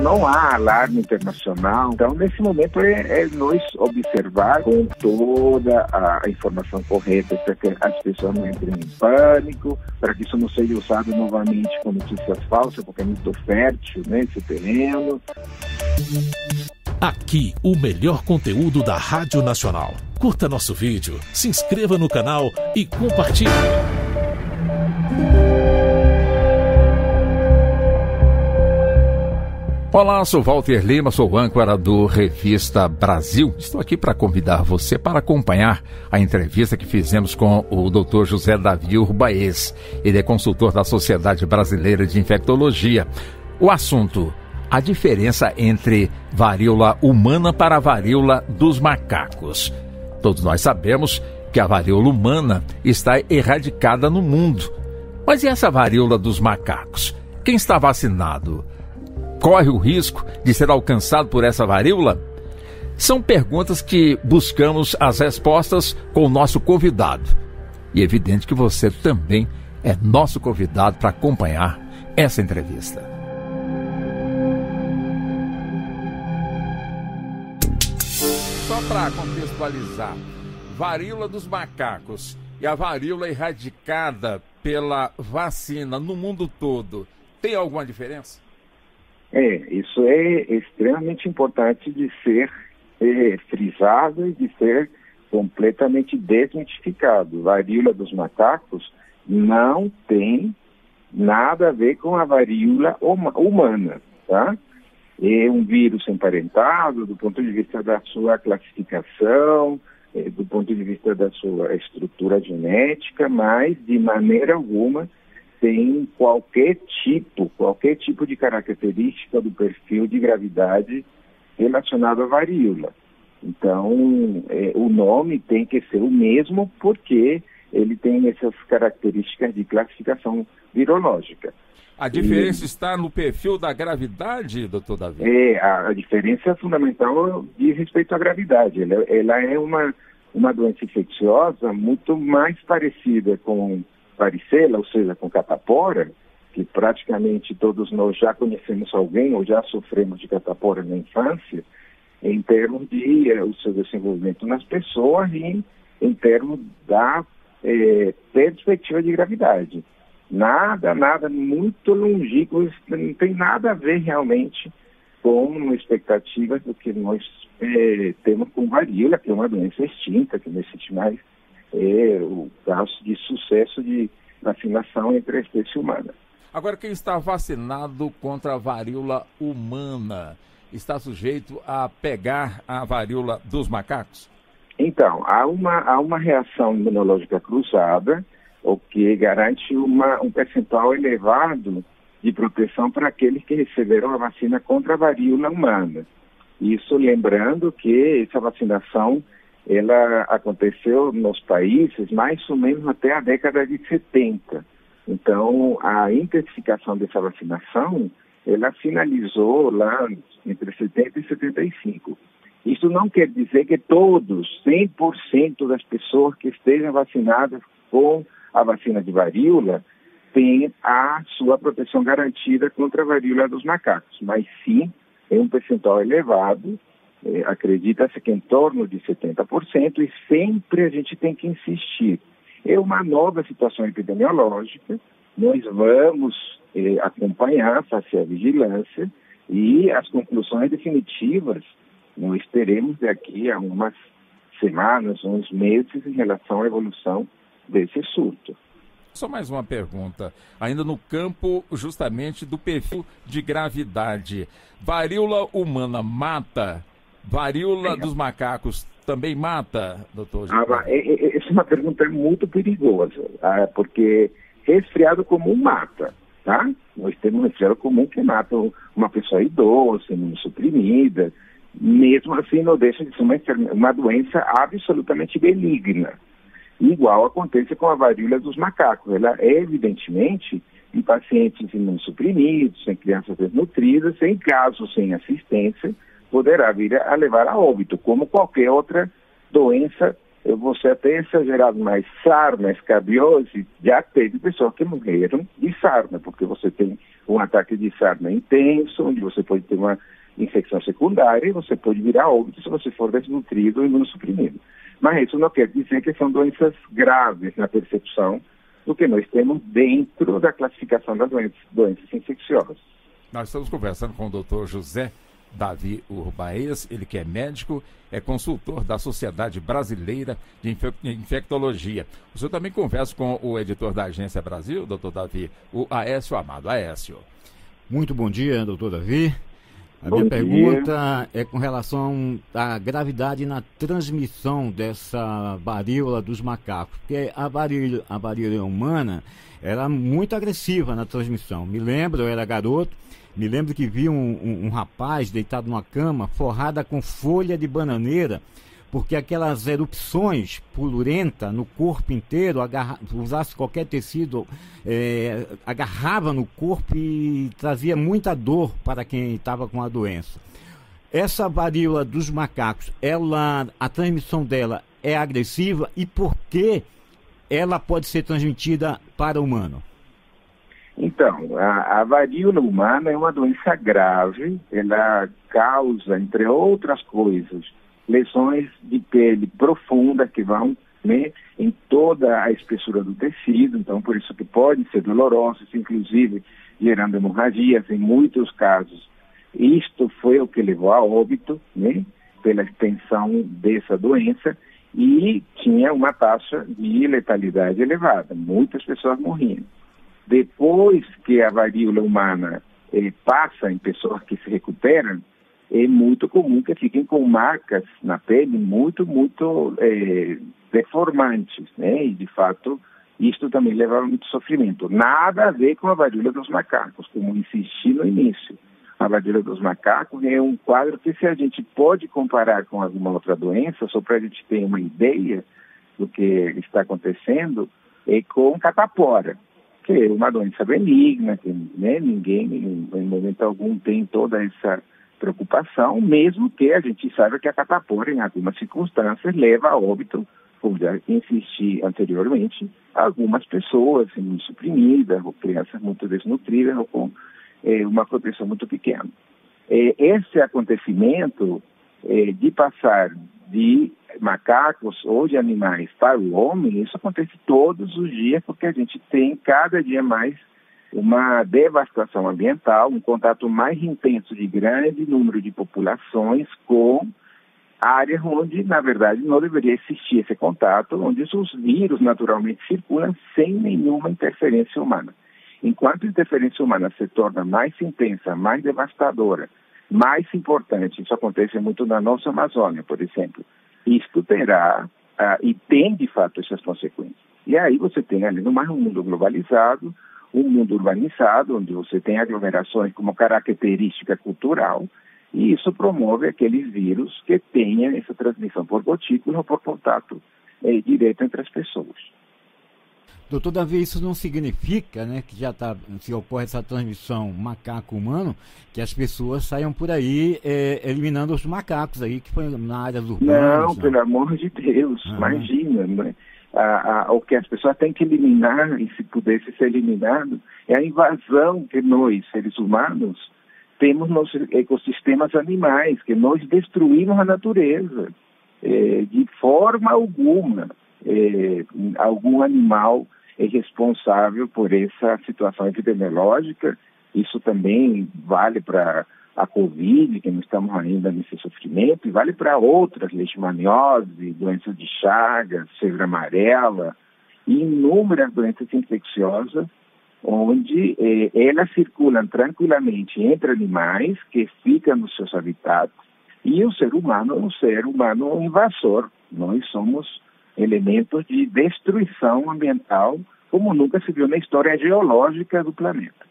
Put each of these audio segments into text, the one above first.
não há alarme internacional. Então, nesse momento, é, é nós observar com toda a informação correta para que as pessoas não entrem em pânico, para que isso não seja usado novamente com notícias falsas, porque é muito fértil né, esse terreno. Aqui, o melhor conteúdo da Rádio Nacional. Curta nosso vídeo, se inscreva no canal e compartilhe. Olá, sou Walter Lima, sou âncora do Revista Brasil. Estou aqui para convidar você para acompanhar a entrevista que fizemos com o Dr. José Davi Urbaez. Ele é consultor da Sociedade Brasileira de Infectologia. O assunto a diferença entre varíola humana para a varíola dos macacos. Todos nós sabemos que a varíola humana está erradicada no mundo. Mas e essa varíola dos macacos? Quem está vacinado corre o risco de ser alcançado por essa varíola? São perguntas que buscamos as respostas com o nosso convidado. E é evidente que você também é nosso convidado para acompanhar essa entrevista. para contextualizar, varíola dos macacos e a varíola erradicada pela vacina no mundo todo, tem alguma diferença? É, isso é extremamente importante de ser é, frisado e de ser completamente desmitificado. Varíola dos macacos não tem nada a ver com a varíola humana, tá? é um vírus emparentado do ponto de vista da sua classificação, é, do ponto de vista da sua estrutura genética, mas de maneira alguma tem qualquer tipo, qualquer tipo de característica do perfil de gravidade relacionado à varíola. Então, é, o nome tem que ser o mesmo porque ele tem essas características de classificação virológica. A diferença e... está no perfil da gravidade, doutor Davi? É, a, a, diferença fundamental diz respeito à gravidade. Ela, ela, é uma, uma doença infecciosa muito mais parecida com varicela, ou seja, com catapora, que praticamente todos nós já conhecemos alguém ou já sofremos de catapora na infância, em termos de eh, o seu desenvolvimento nas pessoas e em, termos da eh, perspectiva de gravidade. Nada, nada, muito longínquo, não tem nada a ver realmente com expectativas do que nós é, temos com varíola, que é uma doença extinta, que não existe mais é, o caso de sucesso de vacinação entre a espécie humana. Agora, quem está vacinado contra a varíola humana está sujeito a pegar a varíola dos macacos? Então, há uma, há uma reação imunológica cruzada o que garante uma, um percentual elevado de proteção para aqueles que receberam a vacina contra a varíola humana. Isso lembrando que essa vacinação ela aconteceu nos países mais ou menos até a década de 70. Então, a intensificação dessa vacinação, ela finalizou lá entre 70 e 75. Isso não quer dizer que todos, 100% das pessoas que estejam vacinadas com a vacina de varíola tem a sua proteção garantida contra a varíola dos macacos, mas sim é um percentual elevado, é, acredita-se que em torno de 70%, e sempre a gente tem que insistir. É uma nova situação epidemiológica, nós vamos é, acompanhar, fazer a vigilância, e as conclusões definitivas nós teremos daqui a umas semanas, uns meses, em relação à evolução desse surto. Só mais uma pergunta, ainda no campo justamente do perfil de gravidade. Varíola humana mata? Varíola dos macacos também mata, doutor? Ah, essa é uma pergunta muito perigosa, ah, porque resfriado comum mata, tá? Nós temos um resfriado comum que mata uma pessoa idosa, imunossuprimida, mesmo assim não deixa de ser uma, uma doença absolutamente benigna. Igual acontece com a varíola dos macacos. Ela é, evidentemente, em pacientes imunossuprimidos, em crianças desnutridas, em casos sem assistência, poderá vir a levar a óbito, como qualquer outra doença. Ser até exagerado, mas sarna, escabiose, já teve pessoas que morreram de sarna, porque você tem um ataque de sarna intenso, onde você pode ter uma infecção secundária e você pode virar óbito se você for desnutrido ou imunossuprimido. Mas isso não quer dizer que são doenças graves na percepção do que nós temos dentro da classificação das doenças, doenças infecciosas. Nós estamos conversando com o doutor José Davi Urbaez, ele que é médico, é consultor da Sociedade Brasileira de Infectologia. O senhor também conversa com o editor da Agência Brasil, doutor Davi, o Aécio Amado. Aécio. Muito bom dia, doutor Davi. A bom minha dia. pergunta é com relação à gravidade na transmissão dessa varíola dos macacos, porque a varíola, a varíola humana era muito agressiva na transmissão. Me lembro, eu era garoto, me lembro que vi um, um, um rapaz deitado numa cama forrada com folha de bananeira, porque aquelas erupções purulenta no corpo inteiro, agarra, usasse qualquer tecido, é, agarrava no corpo e trazia muita dor para quem estava com a doença. Essa varíola dos macacos, ela, a transmissão dela é agressiva e por que ela pode ser transmitida para o humano? Então, a, a, varíola humana é uma doença grave, ela causa, entre outras coisas, lesões de pele profundas que vão né, em toda a espessura do tecido, então por isso que pode ser doloroso, inclusive gerando hemorragias em muitos casos. Isto foi o que levou a óbito, né, pela extensão dessa doença, e tinha uma taxa de letalidade elevada, muitas pessoas morriam. Depois que a varíola humana eh, passa em pessoas que se recuperam, é muito comum que fiquem com marcas na pele muito, muito eh, deformantes, né? E, de fato, isto também leva a muito sofrimento. Nada a ver com a varíola dos macacos, como insisti no início. A varíola dos macacos é um quadro que, se a gente pode comparar com alguma outra doença, só para a gente ter uma ideia do que está acontecendo, é com catapora que é uma doença benigna, que né, ninguém, em, momento algum, tem toda essa preocupação, mesmo que a gente saiba que a catapora, em algumas circunstâncias, leva a óbito, como já insisti anteriormente, algumas pessoas imunossuprimidas, ou crianças muito desnutridas, ou com é, uma proteção muito pequena. É, esse acontecimento é, de passar de macacos ou de animais para o homem, isso acontece todos os dias, porque a gente tem cada dia mais uma devastação ambiental, um contato mais intenso de grande número de populações com áreas onde, na verdade, não deveria existir esse contato, onde os vírus naturalmente circulam sem nenhuma interferência humana. Enquanto a interferência humana se torna mais intensa, mais devastadora, mais importante, isso acontece muito na nossa Amazônia, por exemplo, isto terá ah, e tem de fato essas consequências. E aí você tem ali no mais um mundo globalizado, um mundo urbanizado, onde você tem aglomerações como característica cultural, e isso promove aqueles vírus que tenham essa transmissão por gotícula ou por contato eh, direto entre as pessoas. Doutor Davi, isso não significa né, que já está, se ocorre essa transmissão macaco-humano, que as pessoas saiam por aí é, eliminando os macacos aí, que foi na área urbanas. Não, né? pelo amor de Deus, uhum. imagina, né? A, a, o que as pessoas têm que eliminar, e se pudesse ser eliminado, é a invasão que nós, seres humanos, temos nos ecossistemas animais, que nós destruímos a natureza. É, de forma alguma, é, algum animal é responsável por essa situação epidemiológica. Isso também vale para a Covid, que não estamos ainda nesse sofrimento, e vale para outras, leishmaniose, doenças de Chagas, febre amarela, e inúmeras doenças infecciosas, onde eh, elas circulam tranquilamente entre animais que ficam nos seus habitats, e o ser humano é um ser humano invasor. Nós somos elementos de destruição ambiental como nunca se viu na história geológica do planeta.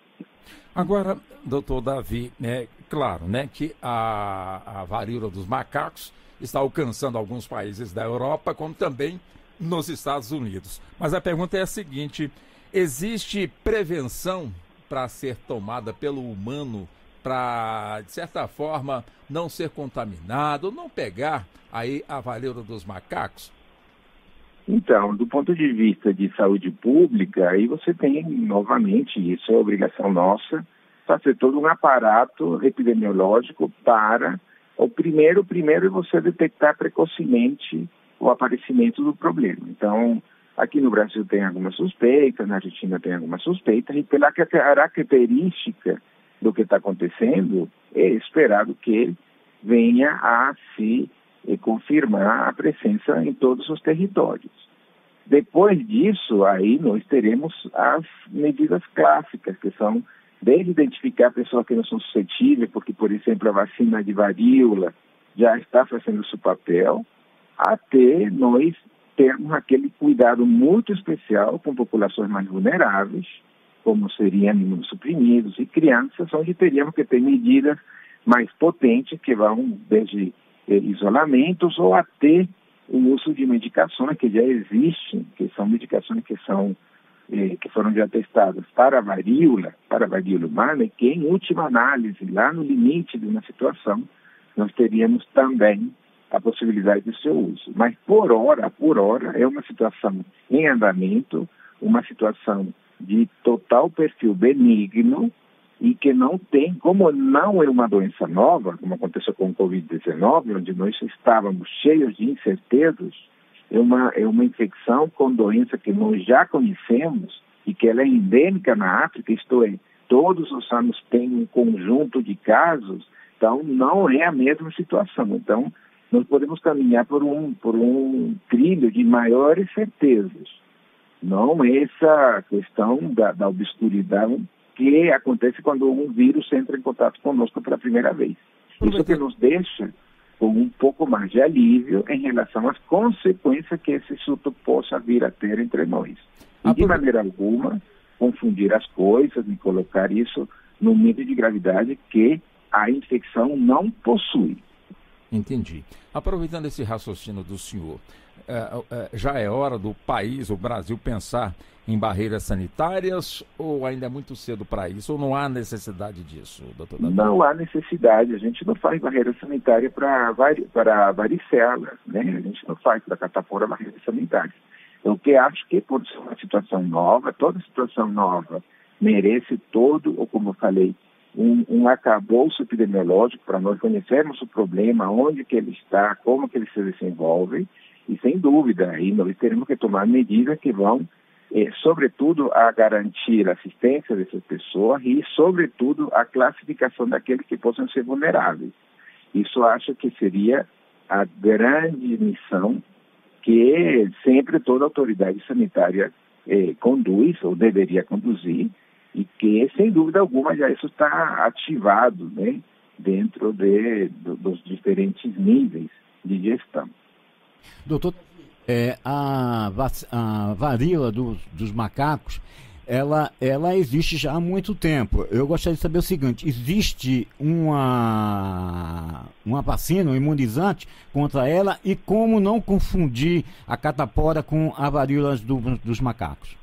Agora, doutor Davi, é claro né, que a, a varíola dos macacos está alcançando alguns países da Europa, como também nos Estados Unidos. Mas a pergunta é a seguinte: existe prevenção para ser tomada pelo humano para, de certa forma, não ser contaminado, não pegar aí a varíola dos macacos? Então, do ponto de vista de saúde pública, aí você tem, novamente, isso é obrigação nossa, fazer todo um aparato epidemiológico para o primeiro, primeiro é você detectar precocemente o aparecimento do problema. Então, aqui no Brasil tem alguma suspeita, na Argentina tem alguma suspeita, e pela característica do que está acontecendo, é esperado que venha a se eh, confirmar a presença em todos os territórios. Depois disso, aí nós teremos as medidas clássicas, que são desde identificar pessoas que não são suscetíveis, porque, por exemplo, a vacina de varíola já está fazendo seu papel, até nós termos aquele cuidado muito especial com populações mais vulneráveis, como seriam imunossuprimidos e crianças, onde teríamos que ter medidas mais potentes que vão desde isolamentos ou até o uso de medicações que já existem, que são medicações que são eh, que foram já testadas para a varíola, para a varíola humana, que em última análise, lá no limite de uma situação, nós teríamos também a possibilidade do seu uso. Mas por hora, por hora, é uma situação em andamento, uma situação de total perfil benigno e que não tem, como não é uma doença nova, como aconteceu com o Covid-19, onde nós estávamos cheios de incertezas, é uma, é uma infecção com doença que nós já conhecemos e que ela é endêmica na África, isto é, todos os anos tem um conjunto de casos, então não é a mesma situação. Então, nós podemos caminhar por um, por um trilho de maiores certezas. Não essa questão da, da obscuridade que acontece quando um vírus entra em contato conosco pela primeira vez. Isso que nos deixa com um pouco mais de alívio em relação às consequências que esse surto possa vir a ter entre nós. E de maneira alguma confundir as coisas e colocar isso no nível de gravidade que a infecção não possui. Entendi. Aproveitando esse raciocínio do senhor, é, é, já é hora do país, o Brasil, pensar em barreiras sanitárias ou ainda é muito cedo para isso? Ou não há necessidade disso, doutor Davi? Não há necessidade. A gente não faz barreira sanitária para para varicela, né? A gente não faz para catapora barreira sanitária. Eu que acho que por ser uma situação nova, toda situação nova merece todo, ou como eu falei, um, um acabouço epidemiológico para nós conhecermos o problema, onde que ele está, como que ele se desenvolve, e sem dúvida, aí nós teremos que tomar medidas que vão, eh, sobretudo, a garantir a assistência dessas pessoas e, sobretudo, a classificação daqueles que possam ser vulneráveis. Isso acho que seria a grande missão que sempre toda autoridade sanitária eh, conduz ou deveria conduzir e que, sem dúvida alguma, já isso está ativado né, dentro de, do, dos diferentes níveis de gestão. Doutor, é, a, a varíola do, dos macacos, ela, ela existe já há muito tempo. Eu gostaria de saber o seguinte: existe uma, uma vacina, um imunizante contra ela e como não confundir a catapora com a varíola do, dos macacos?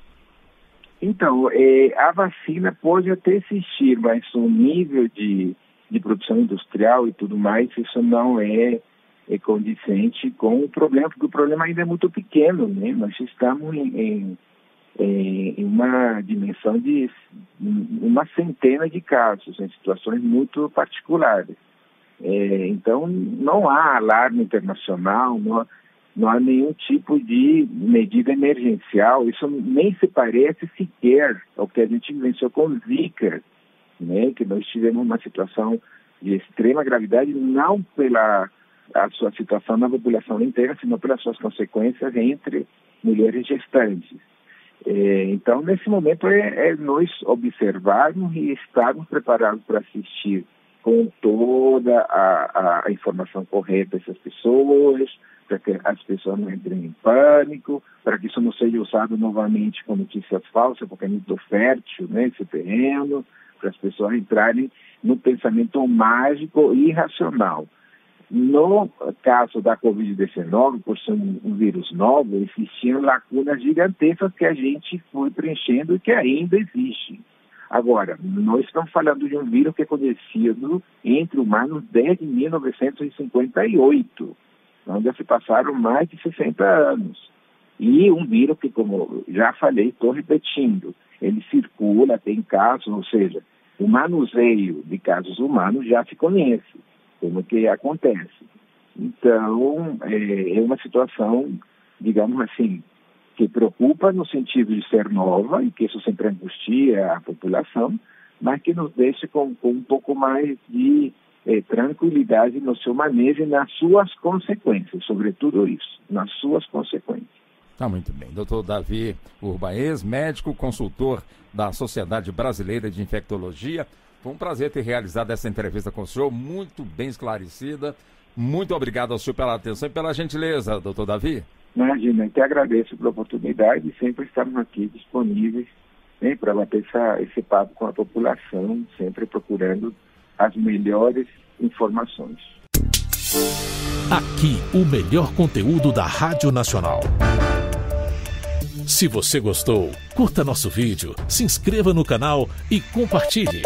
Então, é, a vacina pode até existir, mas o nível de, de produção industrial e tudo mais, isso não é, é condicente com o problema, porque o problema ainda é muito pequeno, né? Nós estamos em, em, em uma dimensão de uma centena de casos, em situações muito particulares. É, então, não há alarme internacional, não há, não há nenhum tipo de medida emergencial, isso nem se parece sequer ao que a gente vivenciou com o Zika, né, que nós tivemos uma situação de extrema gravidade, não pela a sua situação na população inteira, sino pelas suas consequências entre mulheres gestantes. É, então, nesse momento, é, é nós observarmos e estarmos preparados para assistir com toda a, a informação correta essas pessoas, para que as pessoas não entrem em pânico, para que isso não seja usado novamente com notícias falsas, porque é muito fértil né, esse terreno, para as pessoas entrarem no pensamento mágico e irracional. No caso da Covid-19, por ser um, vírus novo, existiam lacunas gigantescas que a gente foi preenchendo e que ainda existem. Agora, nós estamos falando de um vírus que é conhecido entre humanos desde 1958 onde se passaram mais de 60 anos. E um vírus que, como já falei, estou repetindo, ele circula, tem casos, ou seja, o manuseio de casos humanos já se conhece, como que acontece. Então, é, é uma situação, digamos assim, que preocupa no sentido de ser nova e que isso sempre angustia a população, mas que nos deixa com, com um pouco mais de eh, tranquilidade no seu manejo e nas suas consequências, sobretudo isso, nas suas consequências. Tá muito bem. Doutor Davi Urbaez, médico consultor da Sociedade Brasileira de Infectologia. Foi um prazer ter realizado essa entrevista com o senhor, muito bem esclarecida. Muito obrigado ao senhor pela atenção e pela gentileza, doutor Davi. Imagina, te agradeço pela oportunidade e sempre estamos aqui disponíveis né, para bater essa, esse papo com a população, sempre procurando as melhores informações. Aqui, o melhor conteúdo da Rádio Nacional. Se você gostou, curta nosso vídeo, se inscreva no canal e compartilhe.